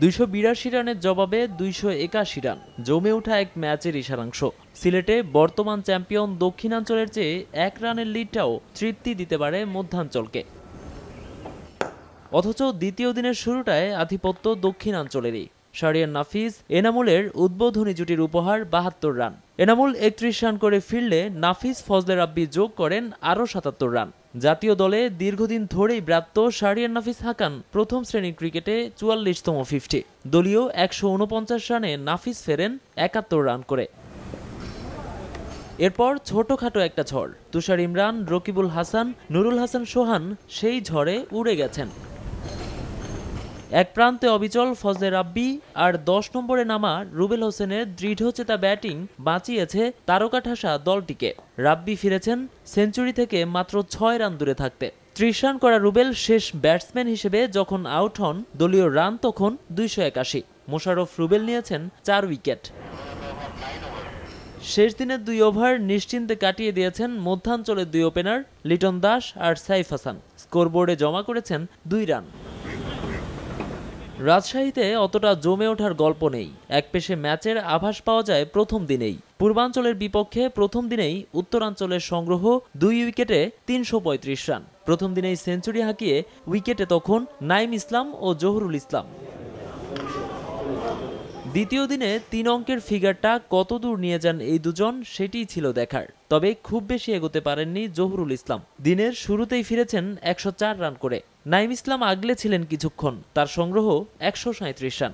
দুইশো বিরাশি রানের জবাবে দুইশো একাশি রান, জমে ওঠা এক ম্যাচের ইশারাংশ সিলেটে বর্তমান চ্যাম্পিয়ন দক্ষিণাঞ্চলের চেয়ে এক রানের লিডটাও তৃপ্তি দিতে পারে মধ্যাঞ্চলকে। অথচ দ্বিতীয় দিনের শুরুটায় আধিপত্য দক্ষিণাঞ্চলেরই। শারিয়ান নাফিস এনামুলের উদ্বোধনী জুটির উপহার বাহাত্তর রান। এনামুল একত্রিশ রান করে ফিরলে নাফিস ফজলে রাব্বি যোগ করেন আরও সাতাত্তর রান। জাতীয় দলে দীর্ঘদিন ধরেই ব্রাত্য শারিয়ান নাফিস হাকান প্রথম শ্রেণির ক্রিকেটে চুয়াল্লিশতম ফিফটি দলীয় একশো উনপঞ্চাশ রানে নাফিস ফেরেন একাত্তর রান করে। এরপর ছোটখাটো একটা ঝড়। তুষার ইমরান, রকিবুল হাসান, নুরুল হাসান সোহান সেই ঝড়ে উড়ে গেছেন। এক প্রান্তে অবিচল ফজলে রাব্বি আর দশ নম্বরে নামা রুবেল হোসেনের দৃঢ়চেতা ব্যাটিং বাঁচিয়েছে তারকা ঠাসা দলটিকে। রাব্বি ফিরেছেন সেঞ্চুরি থেকে মাত্র ছয় রান দূরে থাকতে। ত্রিশ রান করা রুবেল শেষ ব্যাটসম্যান হিসেবে যখন আউট হন, দলীয় রান তখন দুইশো একাশি। মোশারফ রুবেল নিয়েছেন চার উইকেট। শেষ দিনের দুই ওভার নিশ্চিন্তে কাটিয়ে দিয়েছেন মধ্যাঞ্চলের দুই ওপেনার লিটন দাস আর সাইফ হাসান। স্কোরবোর্ডে জমা করেছেন দুই রান। রাজশাহীতে অতটা জমে ওঠার গল্প নেই। এক পেশে ম্যাচের আভাস পাওয়া যায় প্রথম দিনেই। পূর্বাঞ্চলের বিপক্ষে প্রথম দিনেই উত্তরাঞ্চলের সংগ্রহ দুই উইকেটে তিনশো পঁয়ত্রিশ রান। প্রথম দিনেই সেঞ্চুরি হাঁকিয়ে উইকেটে তখন নাইম ইসলাম ও জহুরুল ইসলাম। দ্বিতীয় দিনে তিন অঙ্কের ফিগারটা কত দূর নিয়ে যান এই দুজন সেটিই ছিল দেখার। তবে খুব বেশি এগোতে পারেননি জহুরুল ইসলাম। দিনের শুরুতেই ফিরেছেন একশো চার রান করে। নাইম ইসলাম আগলে ছিলেন কিছুক্ষণ। তার সংগ্রহ একশো সাঁত্রিশ রান।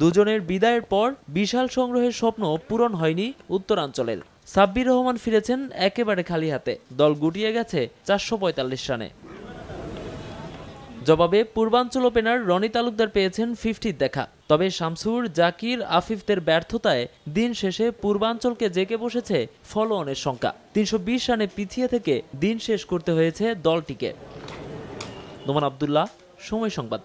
দুজনের বিদায়ের পর বিশাল সংগ্রহের স্বপ্ন পূরণ হয়নি উত্তরাঞ্চলের। সাব্বির রহমান ফিরেছেন একেবারে খালি হাতে। দল গুটিয়ে গেছে চারশো পঁয়তাল্লিশ রানে। জবাবে পূর্বাঞ্চল ওপেনার রনি তালুকদার পেয়েছেন ফিফটির দেখা। তবে শামসুর জাকির আফিফদের ব্যর্থতায় দিন শেষে পূর্বাঞ্চলকে জেগে বসেছে ফলোঅনের সংখ্যা তিনশো বিশ রানে পিছিয়ে থেকে দিন শেষ করতে হয়েছে দলটিকে। নোমান আবদুল্লাহ সময় সংবাদ।